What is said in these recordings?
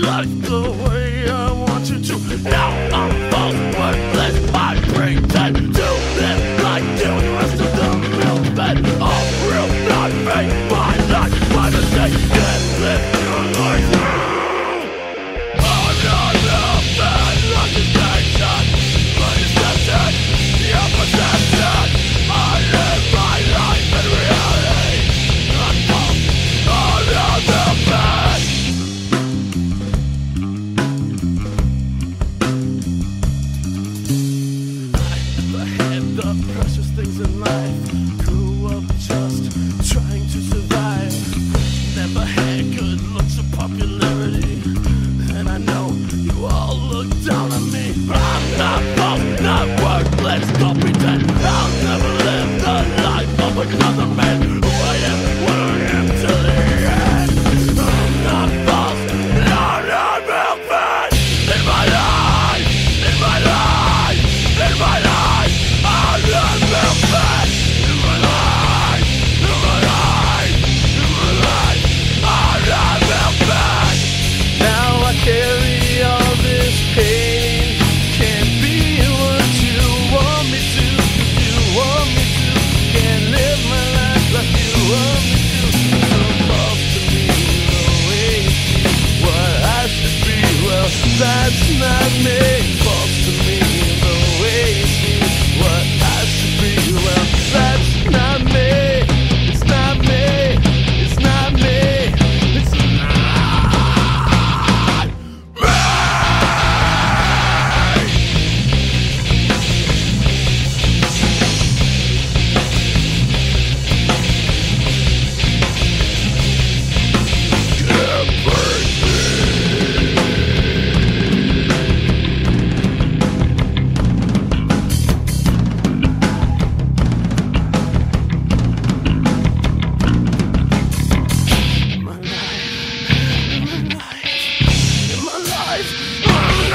like the way I want you to. Now.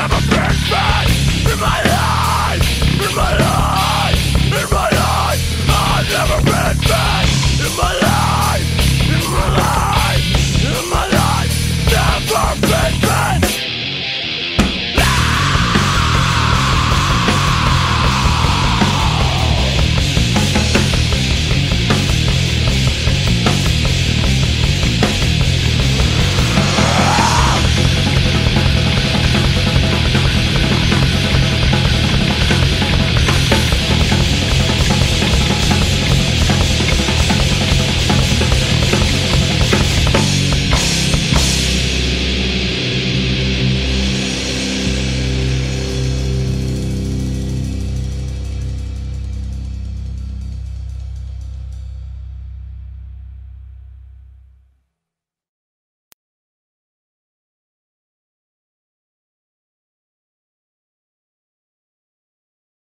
I'm a big man in my life, in my life.